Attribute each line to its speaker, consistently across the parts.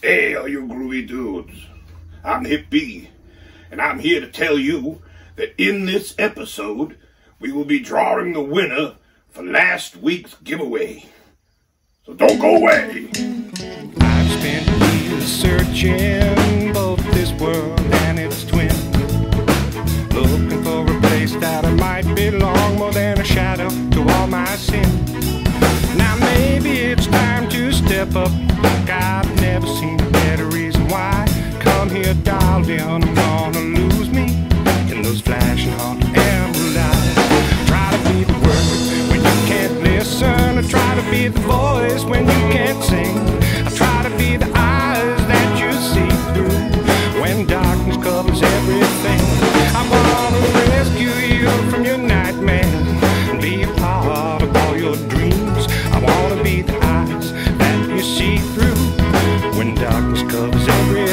Speaker 1: Hey, all you groovy dudes. I'm Hip Bee, and I'm here to tell you that in this episode, we will be drawing the winner for last week's giveaway. So don't go away.
Speaker 2: I've spent years searching both this world and its twin. Looking for a place that I might belong more than a shadow to all my sin. Now maybe it's time to step up. Seen a better reason why. Come here, darling, I'm gonna lose me in those flashing hot amber lights. Try to be the word when you can't listen. I try to be the voice when you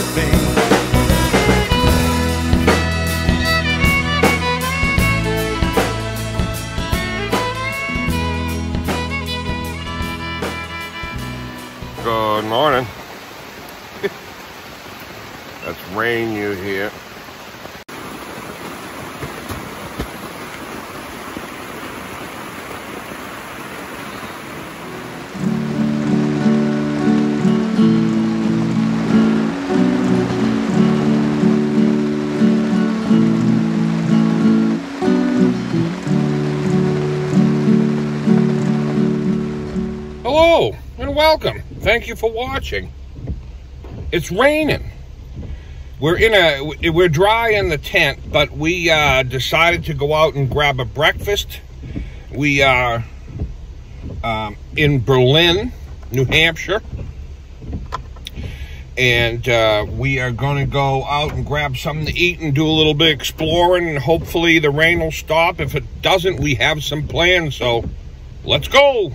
Speaker 2: everything.
Speaker 1: Thank you for watching. It's raining. We're in a we're dry in the tent, but we uh, decided to go out and grab a breakfast. We are um, in Berlin, New Hampshire, and uh, we are going to go out and grab something to eat and do a little bit exploring. And hopefully the rain will stop. If it doesn't, we have some plans. So let's go.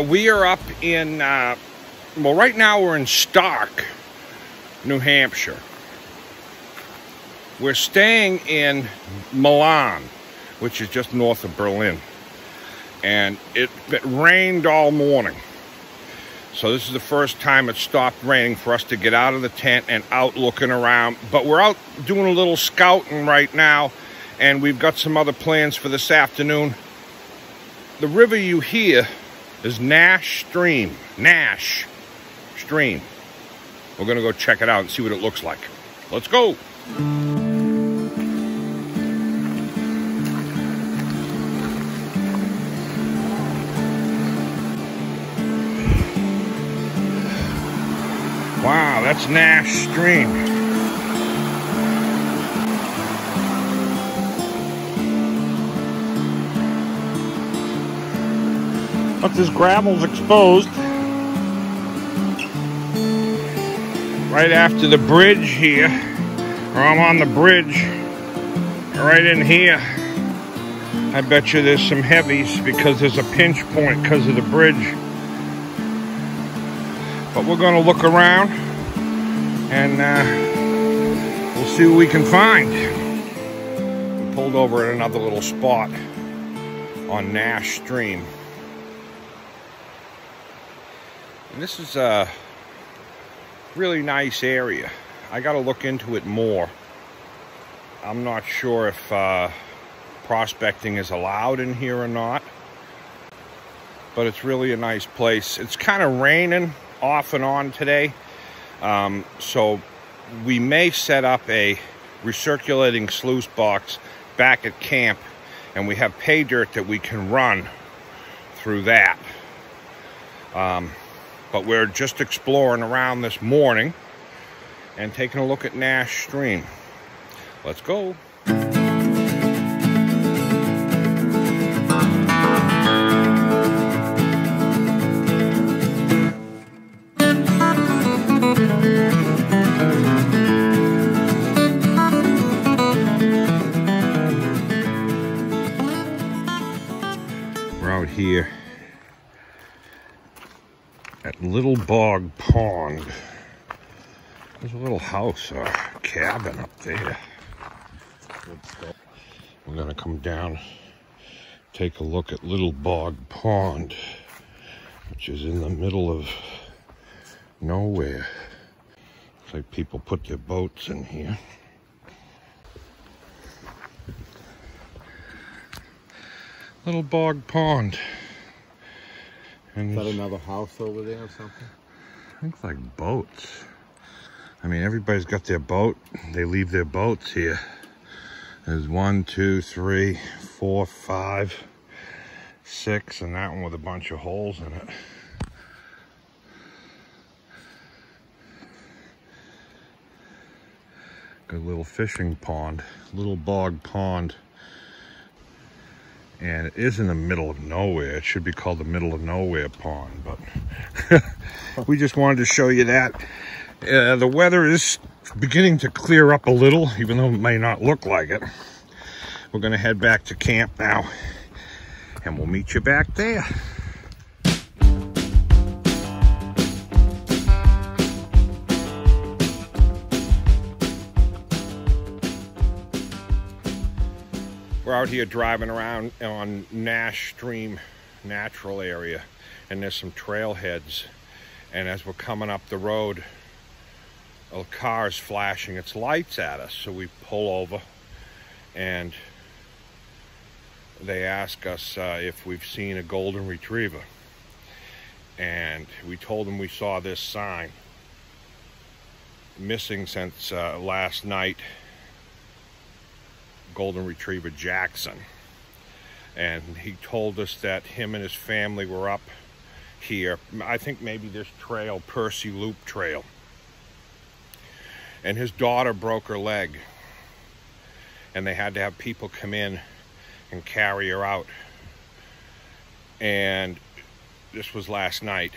Speaker 1: Uh, we are up in, uh, well, right now we're in Stark, New Hampshire. We're staying in Milan, which is just north of Berlin. And it, it rained all morning. So this is the first time it stopped raining for us to get out of the tent and out looking around. But we're out doing a little scouting right now, and we've got some other plans for this afternoon the river you hear is Nash Stream. Nash Stream. We're gonna go check it out and see what it looks like. Let's go. Wow, that's Nash Stream. But this gravel's exposed. Right after the bridge here, or I'm on the bridge, right in here. I bet you there's some heavies because there's a pinch point because of the bridge. But we're gonna look around and uh, we'll see what we can find. We pulled over at another little spot on Nash Stream. This is a really nice area. I got to look into it more. I'm not sure if uh, prospecting is allowed in here or not. But it's really a nice place. It's kind of raining off and on today. Um, so we may set up a recirculating sluice box back at camp. And we have pay dirt that we can run through that. Um, but we're just exploring around this morning and taking a look at Nash Stream. Let's go. House or cabin up there. We're gonna come down, take a look at Little Bog Pond, which is in the middle of nowhere. Looks like people put their boats in here. Little Bog Pond. And
Speaker 3: Is that another house over there or something?
Speaker 1: Looks like boats. I mean, everybody's got their boat. They leave their boats here. There's one, two, three, four, five, six, and that one with a bunch of holes in it. Good little fishing pond, little bog pond. And it is in the middle of nowhere. It should be called the middle of nowhere pond, but we just wanted to show you that. Uh, the weather is beginning to clear up a little, even though it may not look like it. We're going to head back to camp now, and we'll meet you back there. We're out here driving around on Nash Stream Natural area, and there's some trailheads. And as we're coming up the road, a car is flashing its lights at us. So we pull over, and they ask us uh, if we've seen a golden retriever. And we told them we saw this sign missing since uh, last night golden retriever Jackson. And he told us that him and his family were up here. I think maybe this trail, Percy Loop Trail. And his daughter broke her leg. And they had to have people come in and carry her out. And this was last night.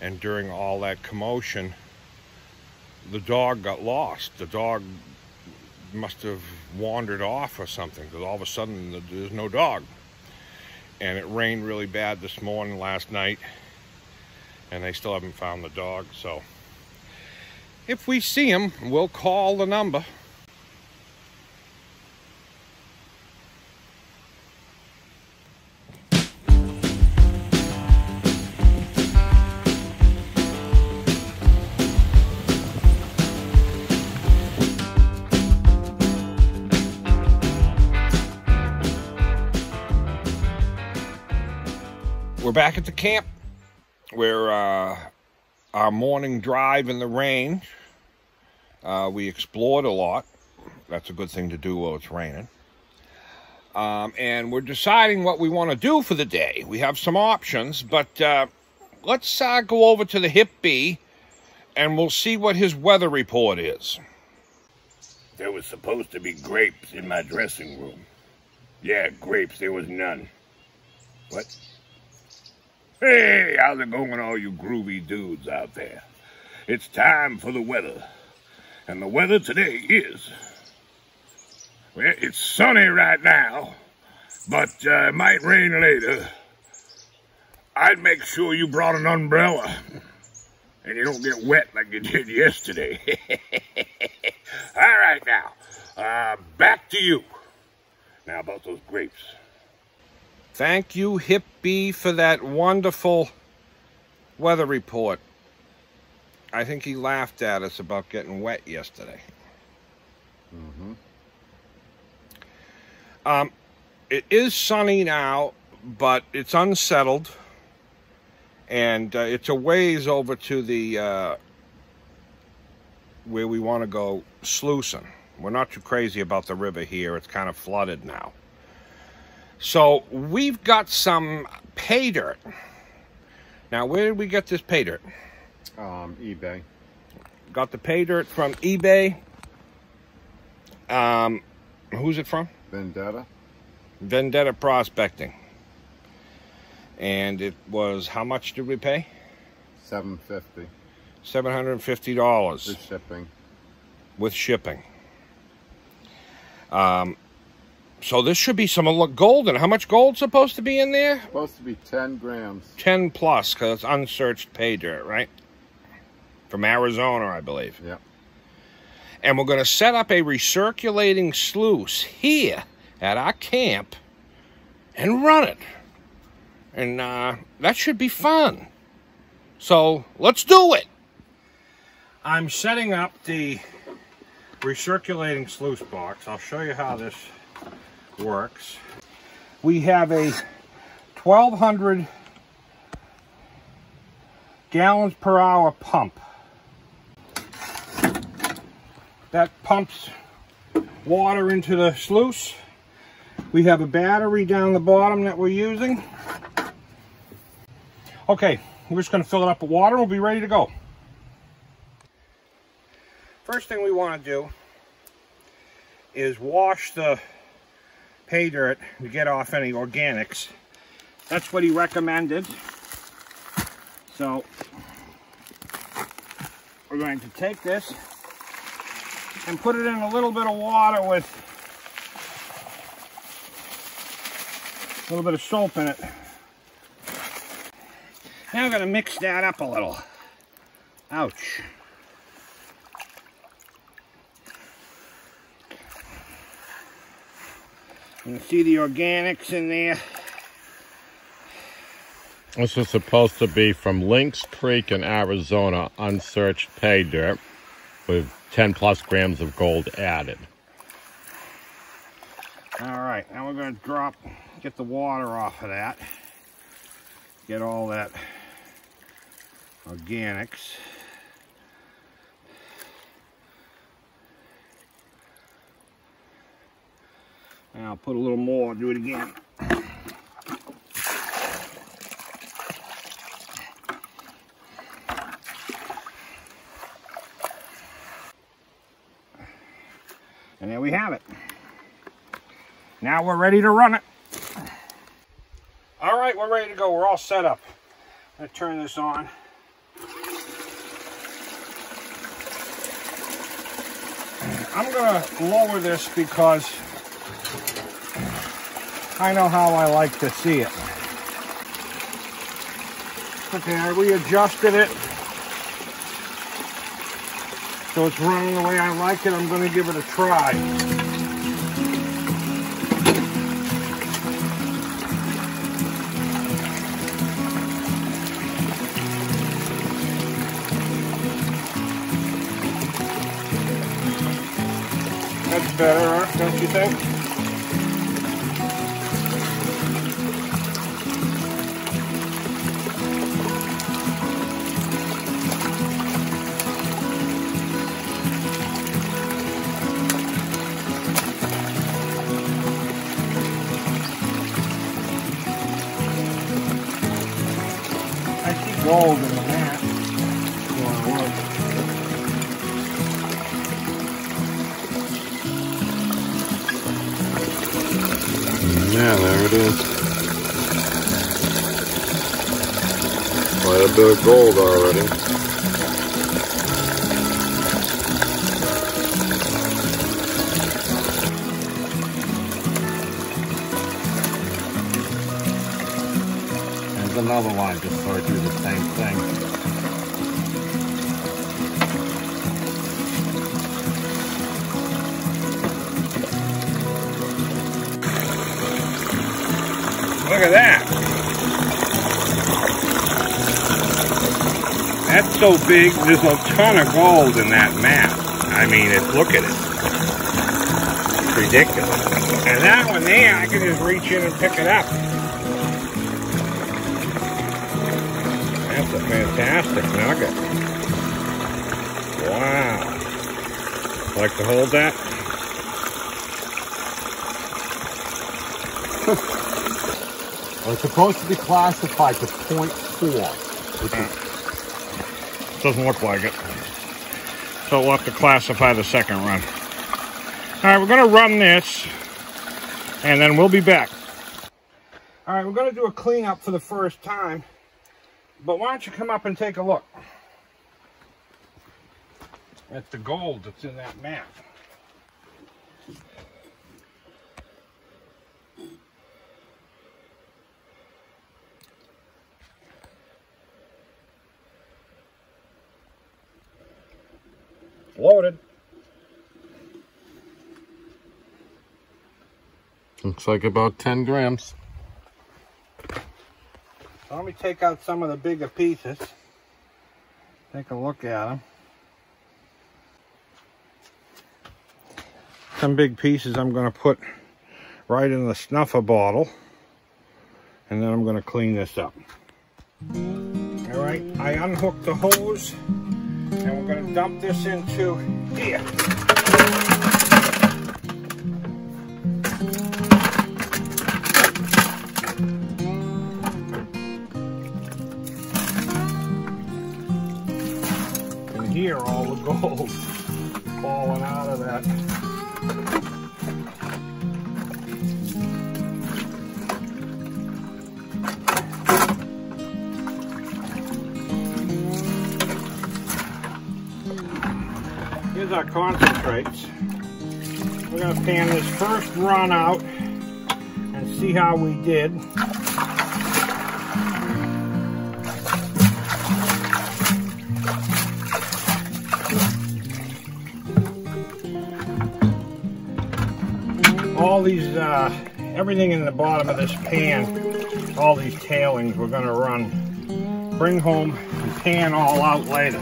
Speaker 1: And during all that commotion, the dog got lost. The dog must have wandered off or something because all of a sudden there's no dog. And it rained really bad this morning, last night, and they still haven't found the dog. So if we see him, we'll call the number. We're back at the camp where uh, our morning drive in the rain. Uh, we explored a lot. That's a good thing to do while it's raining. Um, and we're deciding what we want to do for the day. We have some options, but uh, let's uh, go over to the Hip Bee and we'll see what his weather report is.
Speaker 4: There was supposed to be grapes in my dressing room. Yeah, grapes, there was none. What? Hey, how's it going, all you groovy dudes out there? It's time for the weather. And the weather today is. Well, it's sunny right now, but uh, it might rain later. I'd make sure you brought an umbrella and you don't get wet like you did yesterday. All right, now, uh, back to you. Now, about those grapes.
Speaker 1: Thank you, Hip Bee, for that wonderful weather report. I think he laughed at us about getting wet yesterday. Um, it is sunny now, but it's unsettled, and uh, it's a ways over to the uh, where we want to go, sluicing. We're not too crazy about the river here; it's kind of flooded now. So we've got some pay dirt. Now, where did we get this pay dirt?
Speaker 3: Um, eBay.
Speaker 1: Got the pay dirt from eBay. Um, who's it from?
Speaker 3: Vendetta.
Speaker 1: Vendetta Prospecting. And it was how much did we pay?
Speaker 3: Seven fifty.
Speaker 1: Seven hundred and fifty dollars
Speaker 3: With shipping.
Speaker 1: with shipping. Um, So this should be some look golden. How much gold supposed to be in there?
Speaker 3: Supposed to be 10 grams.
Speaker 1: 10 plus, because it's unsearched pay dirt, right? From Arizona, I believe.
Speaker 3: Yep.
Speaker 1: And we're going to set up a recirculating sluice here at our camp and run it. And uh, that should be fun. So let's do it. I'm setting up the recirculating sluice box. I'll show you how this works. We have a 1200 gallons per hour pump. That pumps water into the sluice. We have a battery down the bottom that we're using. Okay, we're just going to fill it up with water. We'll be ready to go. First thing we want to do is wash the pay dirt to get off any organics. That's what he recommended. So we're going to take this and put it in a little bit of water with a little bit of soap in it. Now I'm going to mix that up a little. Ouch. You can see the organics in there.
Speaker 3: This is supposed to be from Lynx Creek in Arizona, unsearched pay dirt with 10 plus grams of gold added.
Speaker 1: All right, now we're going to drop, get the water off of that. Get all that organics. And I'll put a little more, do it again. And there we have it. Now we're ready to run it. All right, we're ready to go. We're all set up. I'm turn this on. I'm gonna lower this because I know how I like to see it. Okay, I readjusted it. So it's running the way I like it. I'm gonna give it a try. That's better, don't you think?
Speaker 3: Yeah, there it is. Quite a bit of gold already. Another line just so I do the same thing.
Speaker 1: Look at that. That's so big, there's a ton of gold in that map. I mean, it, look at it. It's ridiculous. And that one there, I can just reach in and pick it up. Fantastic nugget. Wow. Like to hold that?
Speaker 3: well, it's supposed to be classified to 0.4. Which.
Speaker 1: Doesn't look like it. So we'll have to classify the second run. All right, we're going to run this, and then we'll be back. All right, we're going to do a cleanup for the first time. But why don't you come up and take a look at the gold that's in that map. Loaded.
Speaker 3: Looks like about 10 grams.
Speaker 1: Let me take out some of the bigger pieces. Take a look at them. Some big pieces I'm going to put right in the snuffer bottle. And then I'm going to clean this up. All right, I unhooked the hose. And we're going to dump this into here. Falling out of that. Here's our concentrates. We're gonna pan this first run out and see how we did. Uh, everything in the bottom of this pan, all these tailings we're gonna run, bring home and pan all out later.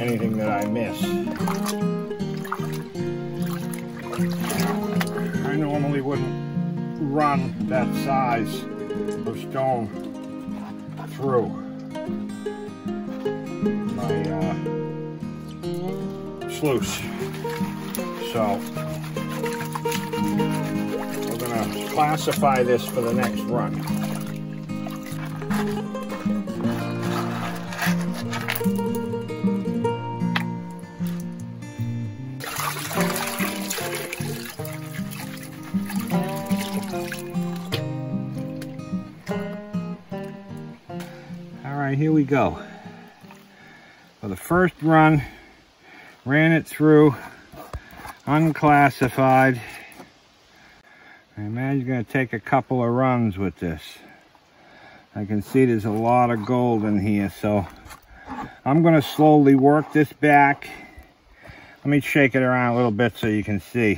Speaker 1: Anything that I miss. I normally wouldn't run that size of stone through my, uh, sluice. So we're gonna classify this for the next run. All right, here we go. For the first run, ran it through unclassified. I imagine going to take a couple of runs with this. I can see there's a lot of gold in here so I'm going to slowly work this back. Let me shake it around a little bit so you can see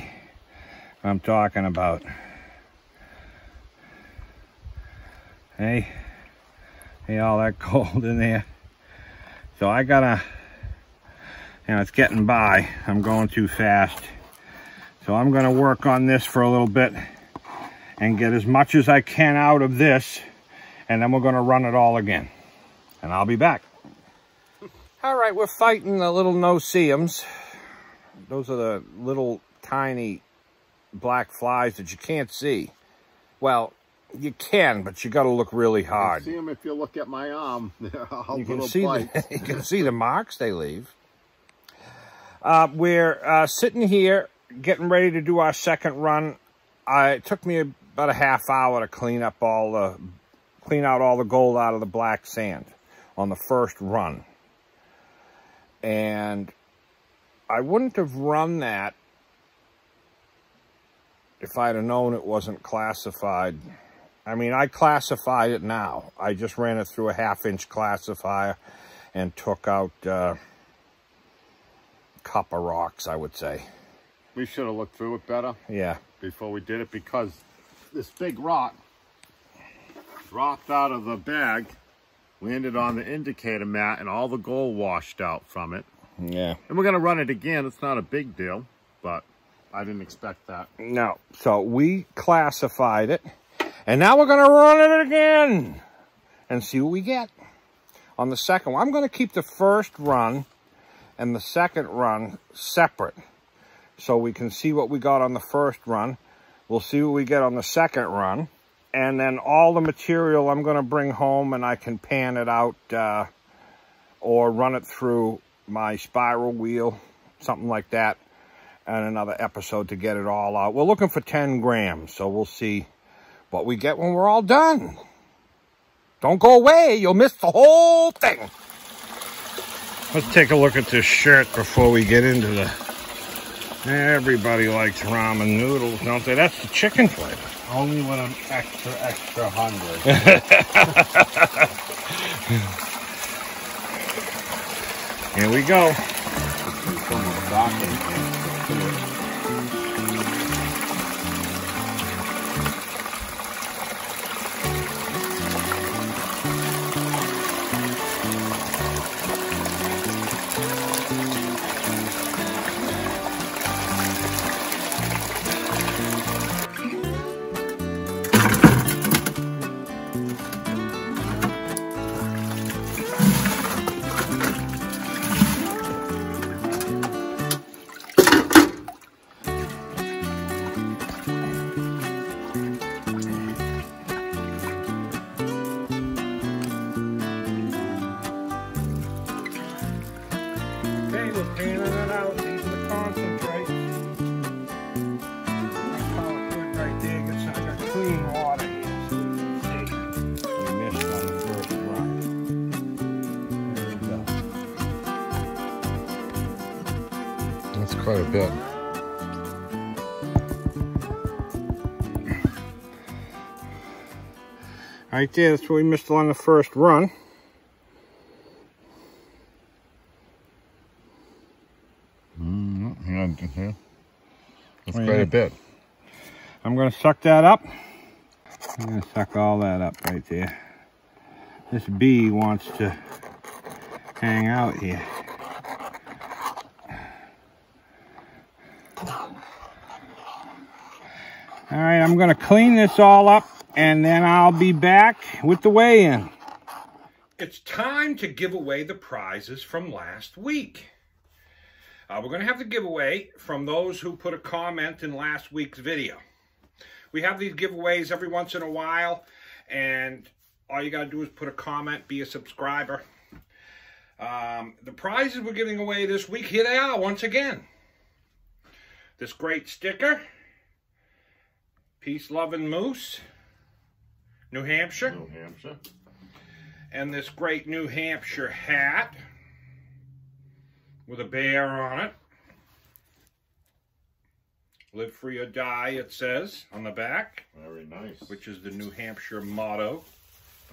Speaker 1: what I'm talking about. Hey hey all that gold in there. So I gotta you know, it's getting by. I'm going too fast. So I'm going to work on this for a little bit and get as much as I can out of this. And then we're going to run it all again. And I'll be back. All right, we're fighting the little no-see-ums. Those are the little tiny black flies that you can't see. Well, you can, but you got to look really hard.
Speaker 3: See them if you look at my arm.
Speaker 1: You can see the, you can see the marks they leave. Uh, we're uh, sitting here getting ready to do our second run. It took me about a half hour to clean up all the, clean out all the gold out of the black sand on the first run. And I wouldn't have run that if I'd have known it wasn't classified. I mean, I classified it now. I just ran it through a half inch classifier and took out uh, copper rocks, I would say.
Speaker 3: We should have looked through it better
Speaker 1: Yeah.
Speaker 3: before we did it because this big rock dropped out of the bag, landed on the indicator mat, and all the gold washed out from it.
Speaker 1: Yeah.
Speaker 3: And we're going to run it again. It's not a big deal, but I didn't expect that.
Speaker 1: No. So we classified it. And now we're going to run it again and see what we get on the second one. I'm going to keep the first run and the second run separate so we can see what we got on the first run. We'll see what we get on the second run. And then all the material I'm going to bring home and I can pan it out uh, or run it through my spiral wheel, something like that, and another episode to get it all out. We're looking for 10 grams, so we'll see what we get when we're all done. Don't go away, you'll miss the whole thing. Let's take a look at this shirt before we get into the... Everybody likes ramen noodles, don't they? That's the chicken flavor.
Speaker 5: Only when I'm extra, extra hungry.
Speaker 1: Here we go.
Speaker 3: That's quite a bit.
Speaker 1: Right there, that's what we missed on the first run.
Speaker 3: Mm, oh, yeah, yeah. That's
Speaker 1: Oh,
Speaker 3: quite
Speaker 1: yeah.
Speaker 3: a bit.
Speaker 1: I'm gonna suck that up. I'm gonna suck all that up right there. This bee wants to hang out here. All right, I'm gonna clean this all up and then I'll be back with the weigh-in. It's time to give away the prizes from last week. Uh, we're going to have the giveaway from those who put a comment in last week's video. We have these giveaways every once in a while, and all you got to do is put a comment, be a subscriber. Um, the prizes we're giving away this week, here they are once again. This great sticker, Peace, Love, and Moose, New Hampshire,
Speaker 3: New Hampshire.
Speaker 1: and this great New Hampshire hat with a bear on it. Live free or die, it says on the back,
Speaker 3: Very nice.
Speaker 1: which is the New Hampshire motto.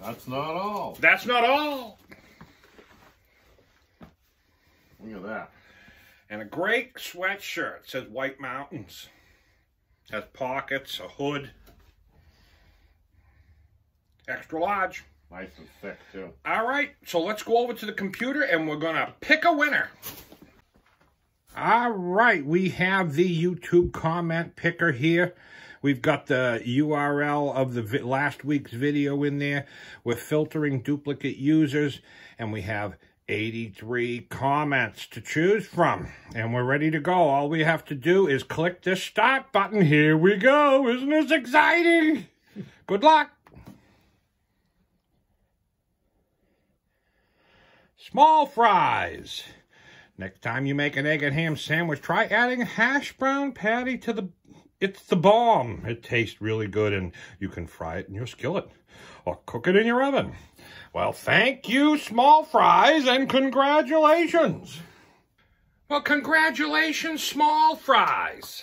Speaker 3: That's not all.
Speaker 1: That's not all.
Speaker 3: Look at that.
Speaker 1: And a great sweatshirt. It says White Mountains. Has pockets, a hood. Extra large.
Speaker 3: Nice and thick too.
Speaker 1: All right, so let's go over to the computer and we're going to pick a winner. All right, we have the YouTube comment picker here. We've got the URL of the last week's video in there. We're filtering duplicate users, and we have 83 comments to choose from. And we're ready to go. All we have to do is click this start button. Here we go. Isn't this exciting? Good luck. Small fries. Next time you make an egg and ham sandwich, try adding a hash brown patty to the... It's the bomb. It tastes really good, and you can fry it in your skillet or cook it in your oven. Well, thank you, small fries, and congratulations. Well, congratulations, small fries.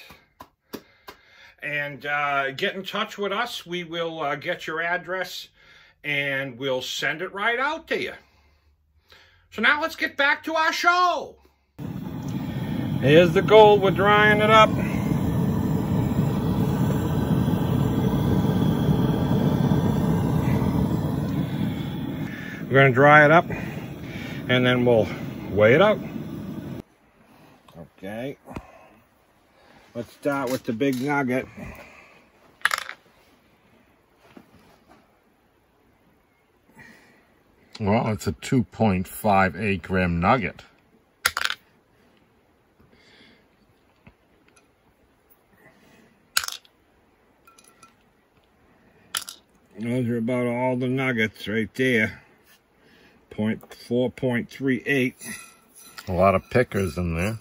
Speaker 1: And uh, get in touch with us. We will uh, get your address, and we'll send it right out to you. So now let's get back to our show. Here's the gold. We're drying it up. We're going to dry it up and then we'll weigh it out. Okay. Let's start with the big nugget.
Speaker 3: Well, it's a 2.58 gram nugget.
Speaker 1: Those are about all the nuggets right there. Point four point three eight.
Speaker 3: A lot of pickers in there.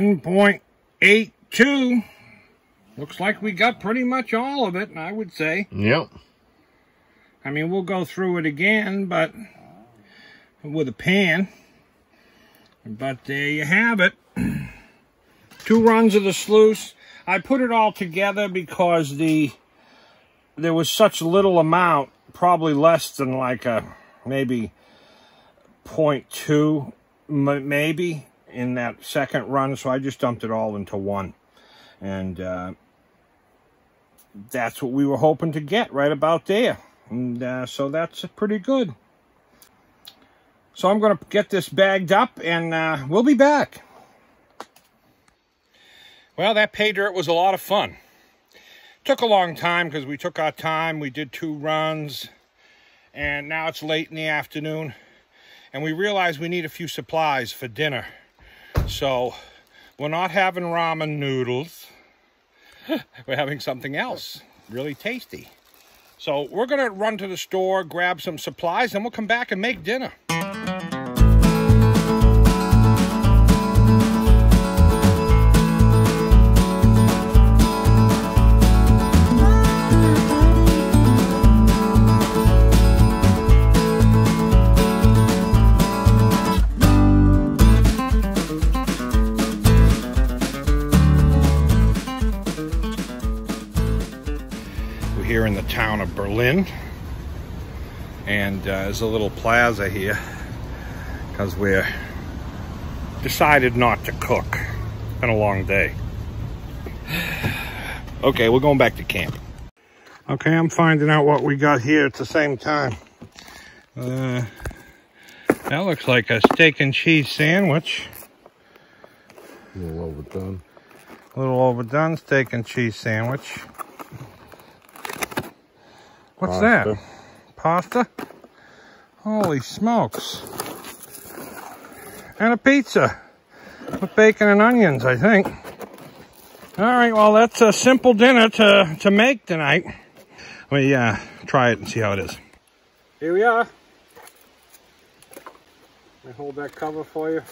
Speaker 1: Ten point eight two. looks like we got pretty much all of it, I would say.
Speaker 3: Yep.
Speaker 1: I mean, we'll go through it again, but with a pan. But there you have it. Two runs of the sluice. I put it all together because the there was such a little amount, probably less than like a maybe 0.2 maybe in that second run. So I just dumped it all into one. And uh, that's what we were hoping to get right about there. And uh, so that's pretty good. So I'm going to get this bagged up and uh, we'll be back. Well, that pay dirt was a lot of fun. Took a long time because we took our time. We did two runs and now it's late in the afternoon and we realized we need a few supplies for dinner. So we're not having ramen noodles. we're having something else really tasty. So we're going to run to the store, grab some supplies, and we'll come back and make dinner. Town of Berlin. And uh, there's a little plaza here because we're decided not to cook. It's been a long day. Okay, we're going back to camp. Okay, I'm finding out what we got here at the same time. Uh, that looks like a steak and cheese sandwich.
Speaker 3: A little overdone.
Speaker 1: A little overdone steak and cheese sandwich. What's
Speaker 3: Pasta.
Speaker 1: that? Pasta? Holy smokes. And a pizza with bacon and onions, I think. All right, well, that's a simple dinner to, to make tonight. Let me uh, try it and see how it is. Here we are. Let me hold that cover for you.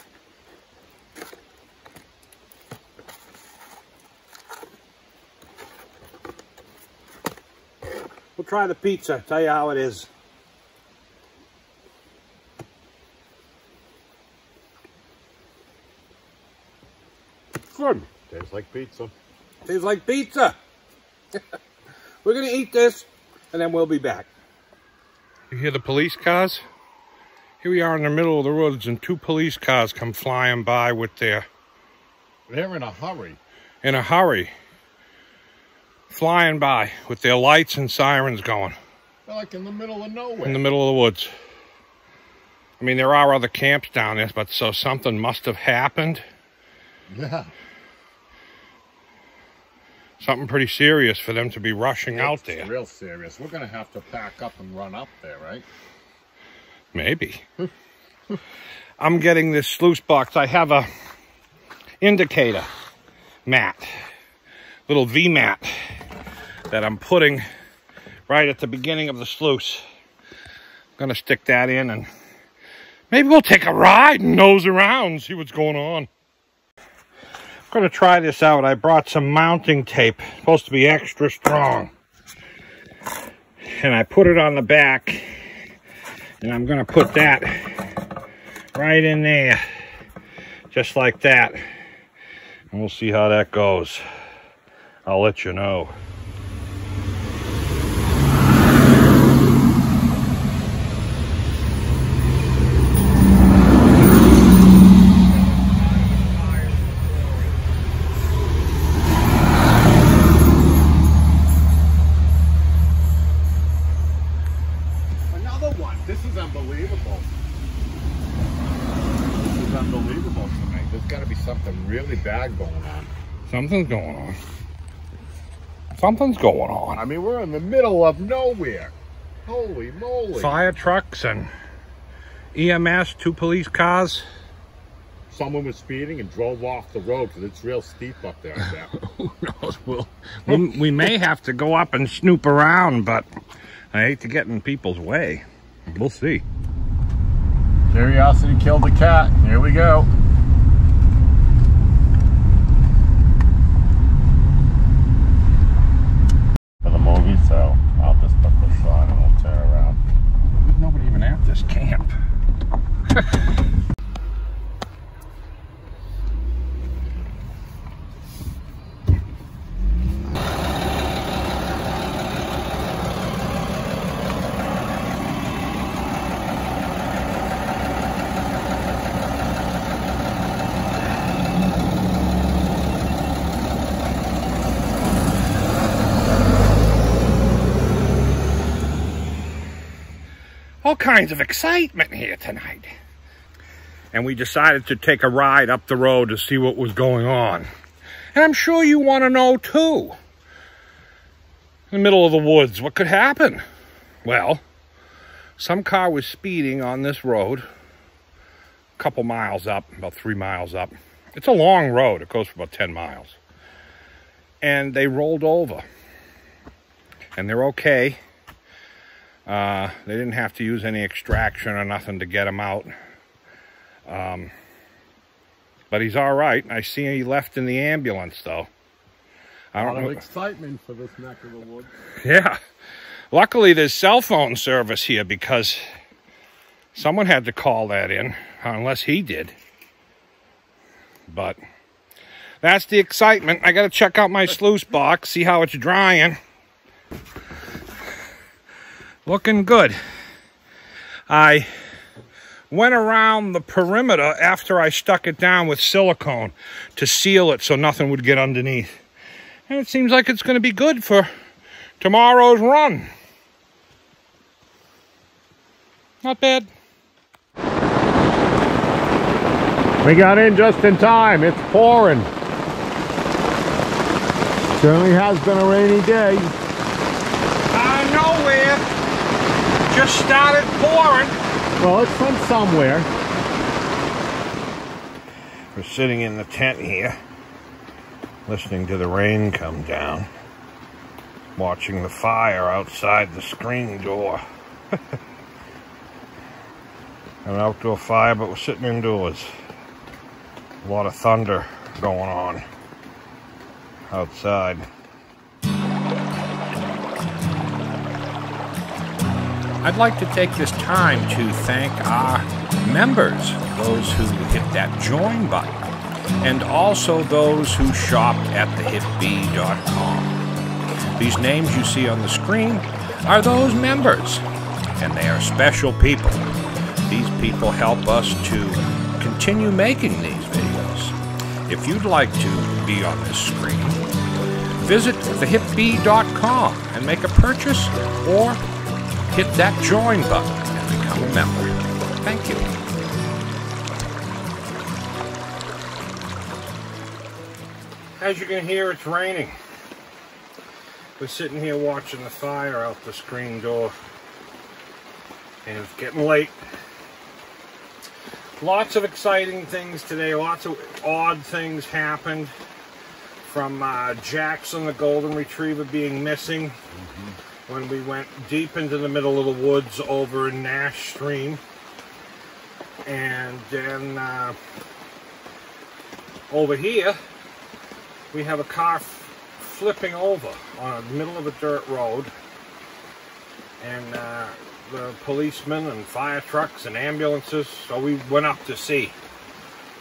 Speaker 1: We'll try the pizza, tell you how it is. Good.
Speaker 3: Tastes like pizza.
Speaker 1: Tastes like pizza. We're gonna eat this and then we'll be back. You hear the police cars? Here we are in the middle of the woods and two police cars come flying by with their,
Speaker 3: They're in a hurry.
Speaker 1: in a hurry, flying by with their lights and sirens going
Speaker 3: They're like in the middle of nowhere.
Speaker 1: in the middle of the woods. I mean, there are other camps down there, but so something must have happened.
Speaker 3: yeah.
Speaker 1: Something pretty serious for them to be rushing out there.
Speaker 3: real serious. We're gonna have to pack up and run up there, right?
Speaker 1: Maybe. I'm getting this sluice box. I have a indicator mat, little V mat that I'm putting right at the beginning of the sluice. I'm gonna stick that in and maybe we'll take a ride and nose around and see what's going on. I'm gonna try this out. I brought some mounting tape, supposed to be extra strong. And I put it on the back and I'm gonna put that right in there, just like that. And we'll see how that goes. I'll let you know.
Speaker 3: Another one. This is unbelievable. This is unbelievable to me. There's got to be something really bad going on.
Speaker 1: Something's going on. Something's going on.
Speaker 3: I mean, we're in the middle of nowhere. Holy moly.
Speaker 1: Fire trucks and EMS, two police cars.
Speaker 3: Someone was speeding and drove off the road because it's real steep up there.
Speaker 1: Who knows? We'll, we, we may have to go up and snoop around, but I hate to get in people's way. We'll see.
Speaker 3: Curiosity killed the cat. Here we go.
Speaker 1: Of excitement here tonight. And we decided to take a ride up the road to see what was going on. And I'm sure you want to know too. In the middle of the woods, what could happen? Well, some car was speeding on this road, a couple miles up, about three miles up. It's a long road, it goes for about 10 miles. And they rolled over. And they're okay. Uh, they didn't have to use any extraction or nothing to get him out. Um, but he's all right. I see he left in the ambulance, though. I
Speaker 3: A
Speaker 1: don't
Speaker 3: lot
Speaker 1: know.
Speaker 3: of excitement for this neck of the woods.
Speaker 1: Yeah. Luckily, there's cell phone service here because someone had to call that in, unless he did. But that's the excitement. I got to check out my sluice box, see how it's drying. Looking good. I went around the perimeter after I stuck it down with silicone to seal it so nothing would get underneath. And it seems like it's going to be good for tomorrow's run. Not bad.
Speaker 3: We got in just in time. It's pouring. Certainly has been a rainy day.
Speaker 1: Out of nowhere, just started pouring.
Speaker 3: Well, it's from somewhere.
Speaker 1: We're sitting in the tent here, listening to the rain come down, watching the fire outside the screen door. An outdoor fire, but we're sitting indoors. A lot of thunder going on outside. I'd like to take this time to thank our members, those who hit that join button, and also those who shopped at thehipbee.com. These names you see on the screen are those members, and they are special people. These people help us to continue making these videos. If you'd like to be on this screen, visit thehipbee.com and make a purchase or hit that join button and become a member. Thank you. As you can hear, it's raining. We're sitting here watching the fire out the screen door. And it's getting late. Lots of exciting things today. Lots of odd things happened. From uh, Jackson, the golden retriever, being missing when we went deep into the middle of the woods over Nash Stream. And then uh, over here, we have a car flipping over on the middle of a dirt road. And uh, the policemen and fire trucks and ambulances, so we went up to see.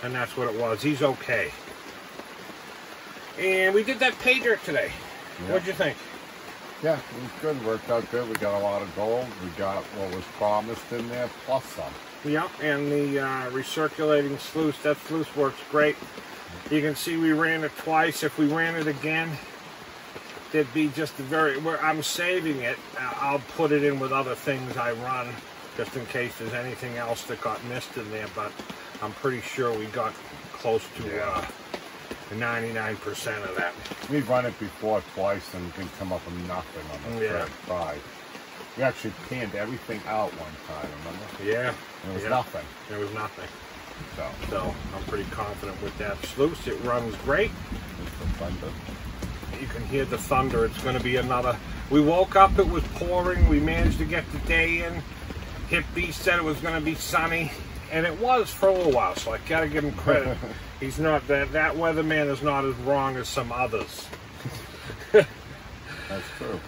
Speaker 1: And that's what it was. He's okay. And we did that pay dirt today. What'd you think?
Speaker 3: Yeah, it was good. Worked out good. We got a lot of gold. We got what was promised in there, plus some.
Speaker 1: Yep, and the uh, recirculating sluice, that sluice works great. You can see we ran it twice. If we ran it again, there'd be just a very, where I'm saving it, uh, I'll put it in with other things I run, just in case there's anything else that got missed in there, but I'm pretty sure we got close to uh, 99% of that.
Speaker 3: We've run it before twice and didn't come up with nothing on the
Speaker 1: Yeah.
Speaker 3: third try. We actually panned everything out one time, remember?
Speaker 1: Yeah,
Speaker 3: There was
Speaker 1: yeah.
Speaker 3: nothing.
Speaker 1: there was nothing.
Speaker 3: So,
Speaker 1: So I'm pretty confident with that sluice. It runs great.
Speaker 3: the thunder.
Speaker 1: You can hear the thunder. It's going to be another. We woke up, it was pouring. We managed to get the day in. Hip Bee said it was going to be sunny, and it was for a little while, so I got to give him credit. He's not that that weatherman is not as wrong as some others.
Speaker 3: That's true.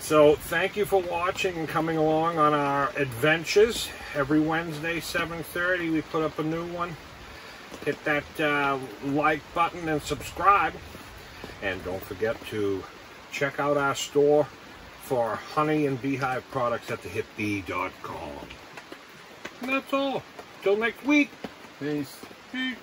Speaker 1: So thank you for watching and coming along on our adventures. Every Wednesday, 7.30, we put up a new one. Hit that uh, like button and subscribe. And don't forget to check out our store for honey and beehive products at thehipbee.com. And that's all. Till next week.
Speaker 3: Peace.
Speaker 1: Peace.